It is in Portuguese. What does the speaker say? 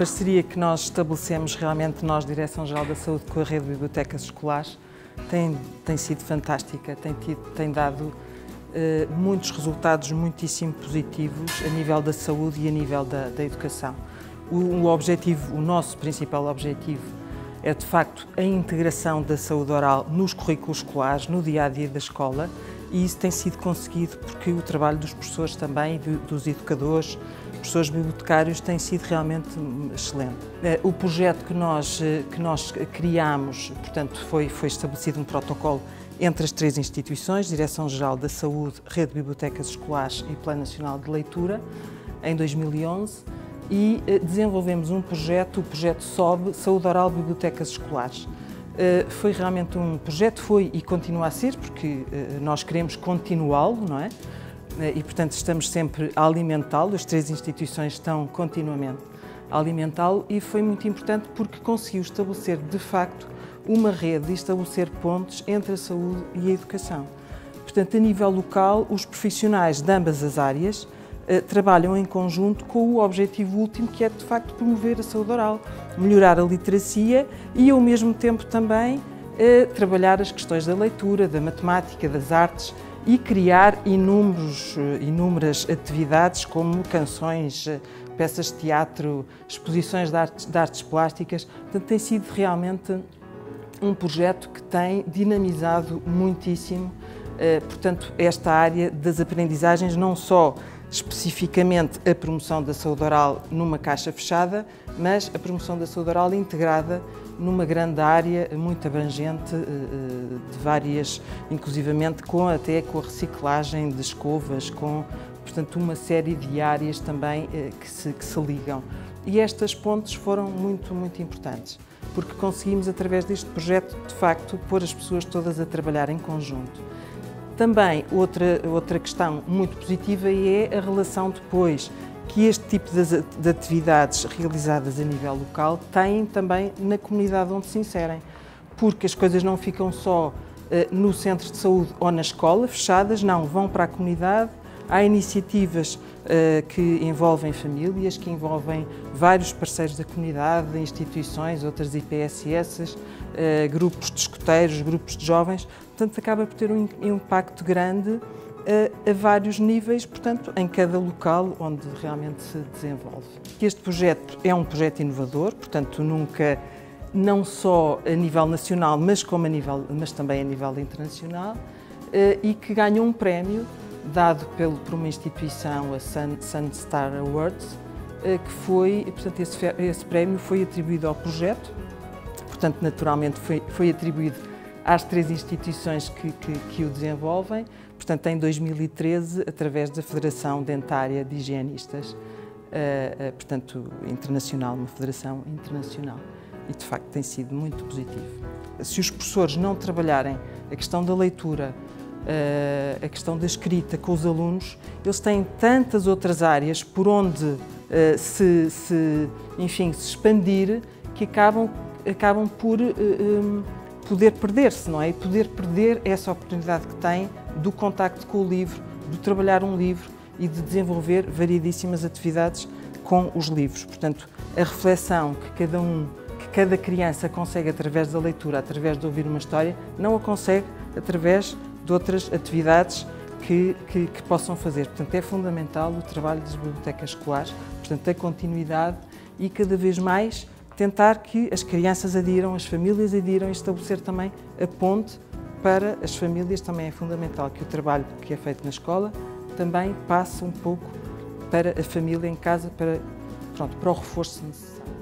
Parceria que nós estabelecemos realmente, nós, Direção-Geral da Saúde, com a Rede de Bibliotecas Escolares, tem, tem sido fantástica, tem, tido, tem dado eh, muitos resultados muitíssimo positivos a nível da saúde e a nível da, da educação. O, o, objetivo, o nosso principal objetivo é de facto a integração da saúde oral nos currículos escolares, no dia a dia da escola, e isso tem sido conseguido porque o trabalho dos professores também, dos educadores, professores bibliotecários tem sido realmente excelente. Eh, o projeto que nós, eh, que nós criámos, portanto, foi, foi estabelecido um protocolo entre as três instituições, Direção-Geral da Saúde, Rede de Bibliotecas Escolares e Plano Nacional de Leitura, em 2011, e eh, desenvolvemos um projeto, o projeto SOB, Saúde Oral Bibliotecas Escolares. Eh, foi realmente um projeto, foi e continua a ser, porque eh, nós queremos continuá-lo, não é? E, portanto, estamos sempre a alimentá-lo, as três instituições estão continuamente a alimentá-lo e foi muito importante porque conseguiu estabelecer, de facto, uma rede e estabelecer pontos entre a saúde e a educação. Portanto, a nível local, os profissionais de ambas as áreas eh, trabalham em conjunto com o objetivo último que é, de facto, promover a saúde oral, melhorar a literacia e, ao mesmo tempo, também eh, trabalhar as questões da leitura, da matemática, das artes e criar inúmeros, eh, inúmeras atividades como canções, peças de teatro, exposições de artes, de artes plásticas. Portanto, tem sido realmente um projeto que tem dinamizado muitíssimo, eh, portanto, esta área das aprendizagens, não só especificamente a promoção da saúde oral numa caixa fechada, mas a promoção da saúde oral integrada numa grande área muito abrangente, eh, eh, de várias, inclusivamente com até com a reciclagem de escovas, com portanto uma série de áreas também que se, que se ligam. E estas pontes foram muito, muito importantes porque conseguimos, através deste projeto, de facto, pôr as pessoas todas a trabalhar em conjunto. Também outra, outra questão muito positiva é a relação depois que este tipo de, atividades realizadas a nível local têm também na comunidade onde se inserem, porque as coisas não ficam só eh, no centro de saúde ou na escola, fechadas, não, vão para a comunidade, há iniciativas uh, que envolvem famílias, que envolvem vários parceiros da comunidade, instituições, outras IPSS, uh, eh, grupos de escuteiros, grupos de jovens. Portanto, acaba por ter um impacto grande uh, a vários níveis, portanto, em cada local onde realmente se desenvolve. Este projeto é um projeto inovador, portanto, nunca não só a nível nacional, mas, como a nível, mas também a nível internacional, e que ganhou um prémio dado pelo, por uma instituição, a Sun, Star Awards, eh, que foi, portanto, esse, esse, prémio foi atribuído ao projeto, portanto, naturalmente foi, foi atribuído às três instituições que, que, que, o desenvolvem, portanto, em 2013, através da Federação Dentária de Higienistas, uh, uh, portanto, internacional, uma federação internacional. E, de facto, tem sido muito positivo. Se os professores não trabalharem a questão da leitura, eh, a questão da escrita com os alunos, eles têm tantas outras áreas por onde eh, se, se, enfim, se expandir que acabam, acabam por um, eh, poder perder-se, não é? E poder perder essa oportunidade que têm do contacto com o livro, de trabalhar um livro e de desenvolver variedíssimas atividades com os livros. Portanto, a reflexão que cada um, que cada criança consegue através da leitura, através de ouvir uma história, não a consegue através de outras atividades que, que, que, possam fazer. Portanto, é fundamental o trabalho das bibliotecas escolares, portanto, a continuidade e cada vez mais tentar que as crianças adiram, as famílias adiram e estabelecer também a ponte para as famílias. Também é fundamental que o trabalho que é feito na escola também passe um pouco para a família em casa, para, pronto, para o reforço necessário.